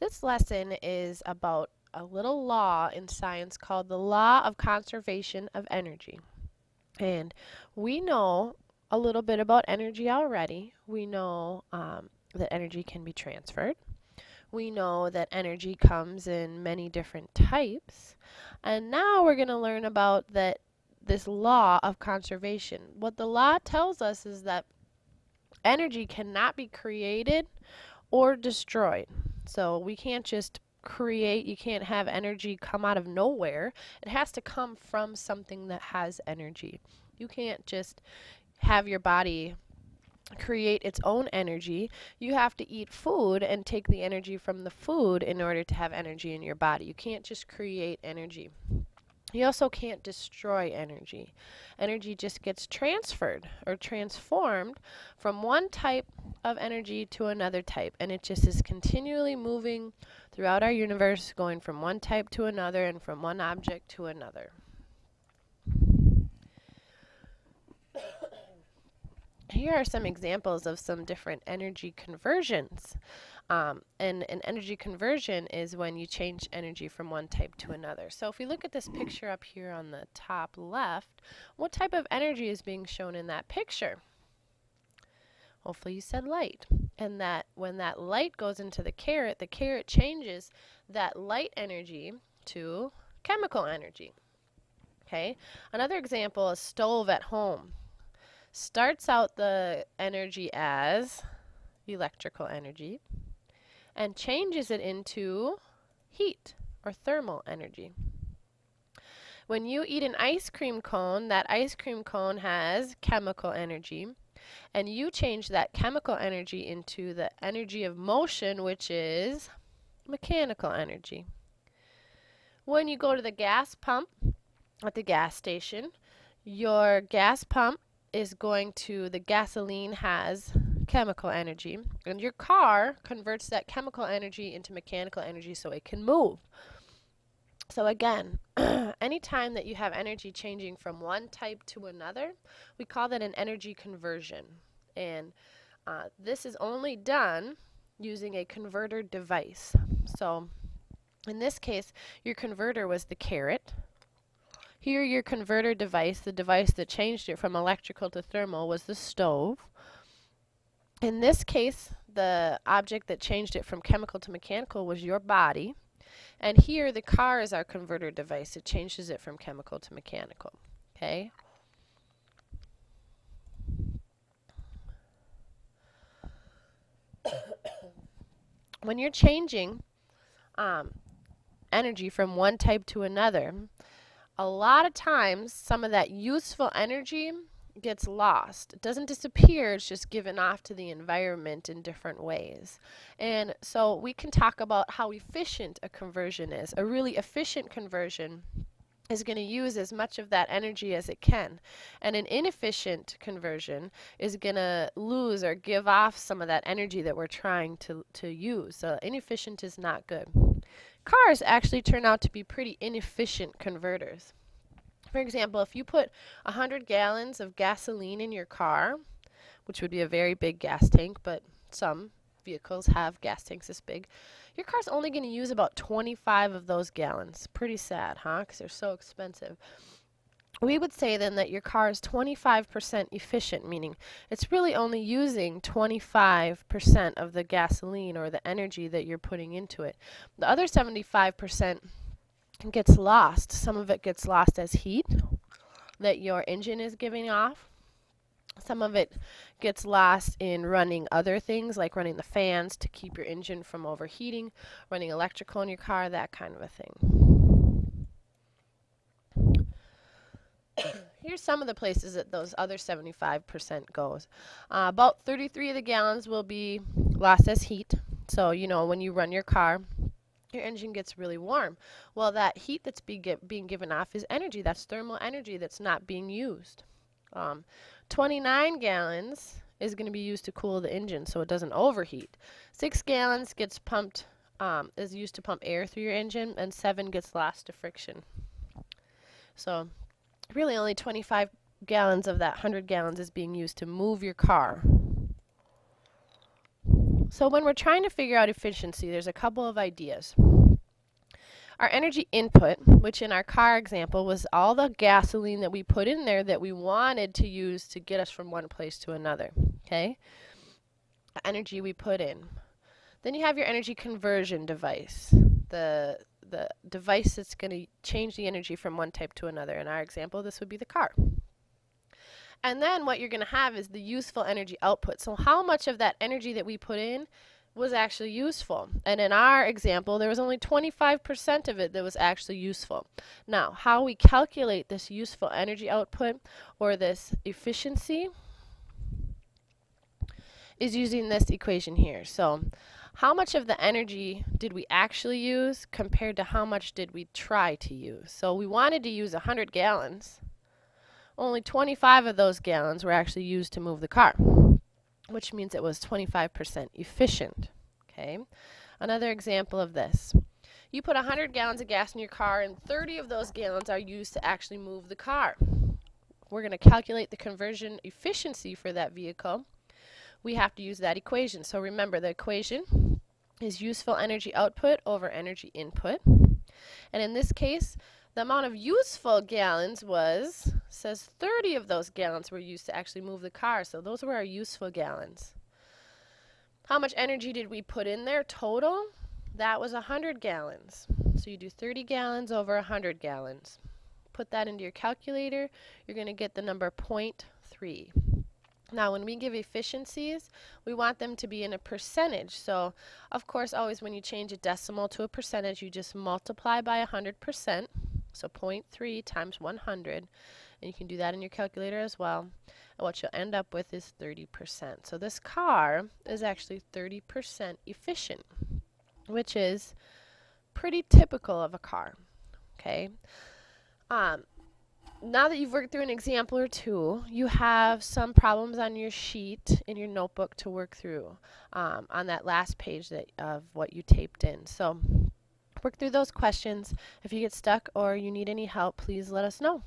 This lesson is about a little law in science called the law of conservation of energy. And we know a little bit about energy already. We know um, that energy can be transferred. We know that energy comes in many different types. And now we're going to learn about that this law of conservation. What the law tells us is that energy cannot be created or destroyed. So we can't just create, you can't have energy come out of nowhere. It has to come from something that has energy. You can't just have your body create its own energy. You have to eat food and take the energy from the food in order to have energy in your body. You can't just create energy. You also can't destroy energy. Energy just gets transferred or transformed from one type of energy to another type, and it just is continually moving throughout our universe, going from one type to another and from one object to another. Here are some examples of some different energy conversions. Um, and an energy conversion is when you change energy from one type to another. So if we look at this picture up here on the top left, what type of energy is being shown in that picture? Hopefully you said light. And that when that light goes into the carrot, the carrot changes that light energy to chemical energy. Okay. Another example, a stove at home starts out the energy as electrical energy and changes it into heat or thermal energy. When you eat an ice cream cone, that ice cream cone has chemical energy, and you change that chemical energy into the energy of motion, which is mechanical energy. When you go to the gas pump at the gas station, your gas pump is going to, the gasoline has chemical energy, and your car converts that chemical energy into mechanical energy so it can move. So again, anytime that you have energy changing from one type to another, we call that an energy conversion. And uh, this is only done using a converter device. So in this case, your converter was the carrot. Here, your converter device, the device that changed it from electrical to thermal, was the stove. In this case, the object that changed it from chemical to mechanical was your body. And here, the car is our converter device. It changes it from chemical to mechanical. Okay? when you're changing um, energy from one type to another, a lot of times some of that useful energy gets lost. It doesn't disappear, it's just given off to the environment in different ways. And so we can talk about how efficient a conversion is. A really efficient conversion is going to use as much of that energy as it can. And an inefficient conversion is going to lose or give off some of that energy that we're trying to, to use. So inefficient is not good. Cars actually turn out to be pretty inefficient converters. For example, if you put 100 gallons of gasoline in your car, which would be a very big gas tank, but some vehicles have gas tanks this big, your car's only going to use about 25 of those gallons. Pretty sad, huh? Because they're so expensive. We would say then that your car is 25% efficient, meaning it's really only using 25% of the gasoline or the energy that you're putting into it. The other 75% gets lost. Some of it gets lost as heat that your engine is giving off. Some of it gets lost in running other things like running the fans to keep your engine from overheating, running electrical in your car, that kind of a thing. Here's some of the places that those other 75% goes. Uh, about 33 of the gallons will be lost as heat. So, you know, when you run your car, your engine gets really warm. Well, that heat that's be being given off is energy. That's thermal energy that's not being used. Um, 29 gallons is going to be used to cool the engine so it doesn't overheat. 6 gallons gets pumped, um, is used to pump air through your engine, and 7 gets lost to friction. So, really only 25 gallons of that 100 gallons is being used to move your car. So when we're trying to figure out efficiency, there's a couple of ideas. Our energy input, which in our car example was all the gasoline that we put in there that we wanted to use to get us from one place to another, okay? The Energy we put in. Then you have your energy conversion device, the the device that's going to change the energy from one type to another. In our example, this would be the car. And then what you're going to have is the useful energy output. So how much of that energy that we put in was actually useful. And in our example, there was only 25% of it that was actually useful. Now, how we calculate this useful energy output or this efficiency is using this equation here. So how much of the energy did we actually use compared to how much did we try to use? So we wanted to use 100 gallons only 25 of those gallons were actually used to move the car, which means it was 25% efficient. Okay. Another example of this. You put 100 gallons of gas in your car and 30 of those gallons are used to actually move the car. We're going to calculate the conversion efficiency for that vehicle. We have to use that equation. So remember the equation is useful energy output over energy input. And in this case, the amount of useful gallons was, says 30 of those gallons were used to actually move the car. So those were our useful gallons. How much energy did we put in there total? That was 100 gallons. So you do 30 gallons over 100 gallons. Put that into your calculator. You're going to get the number 0.3. Now, when we give efficiencies, we want them to be in a percentage. So, of course, always when you change a decimal to a percentage, you just multiply by 100%. So 0.3 times 100, and you can do that in your calculator as well. And what you'll end up with is 30%. So this car is actually 30% efficient, which is pretty typical of a car. Okay. Um, now that you've worked through an example or two, you have some problems on your sheet in your notebook to work through um, on that last page that of what you taped in. So work through those questions. If you get stuck or you need any help, please let us know.